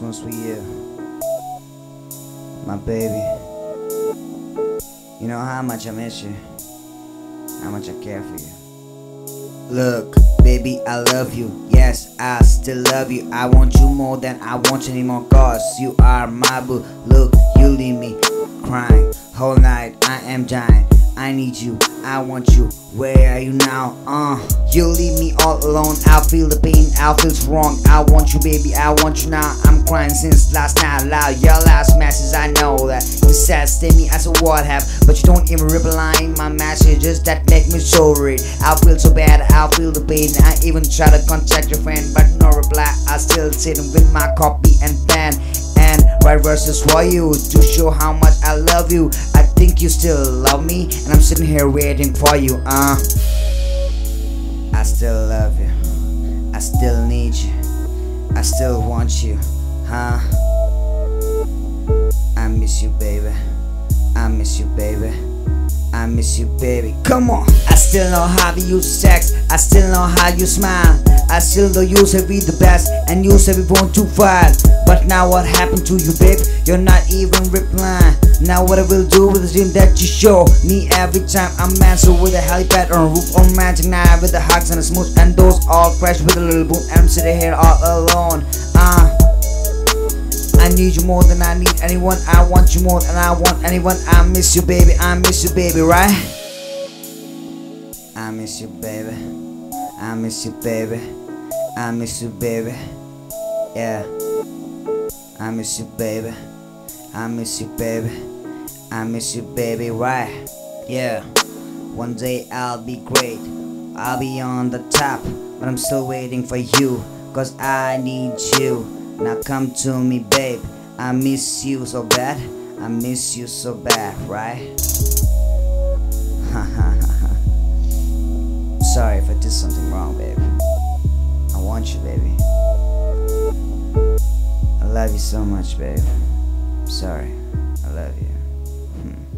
One's for you, my baby. You know how much I miss you, how much I care for you. Look, baby, I love you. Yes, I still love you. I want you more than I want you anymore. Cause you are my boo. Look, you leave me crying. Whole night I am dying. I need you, I want you. Where are you now? Uh, you leave me all alone. I feel the pain, I feel wrong. I want you, baby, I want you now. I'm crying since last night loud. Your last message, I know that you said stay me as a what have, but you don't even reply my messages Just that make me so worried. I feel so bad, I feel the pain. I even try to contact your friend, but no reply. I still sitting with my copy and pen and write verses for you to show how much I love you. Think you still love me, and I'm sitting here waiting for you. Uh, I still love you. I still need you. I still want you, huh? I miss you, baby. I miss you, baby. I miss you, baby. Come on. I still know how to use sex. I still know how you smile. I still know you say we the best, and you say we want to fight. But now what happened to you, babe? You're not even replying. Now what I will do with the dream that you show me every time I'm answer with a helipad on a roof on magic night with the hugs and the smooth and those all crash with a little boom and I'm sitting here all alone. I need you more than I need anyone. I want you more than I want anyone. I miss you, baby. I miss you, baby, right? I miss you, baby. I miss you, baby. I miss you, baby. Yeah. I miss you, baby. I miss you, baby. I miss you, baby, right? Yeah. One day I'll be great. I'll be on the top. But I'm still waiting for you. Cause I need you. Now come to me, babe. I miss you so bad. I miss you so bad, right? Sorry if I did something wrong, babe. I want you, baby. I love you so much, babe. Sorry. I love you. Hmm.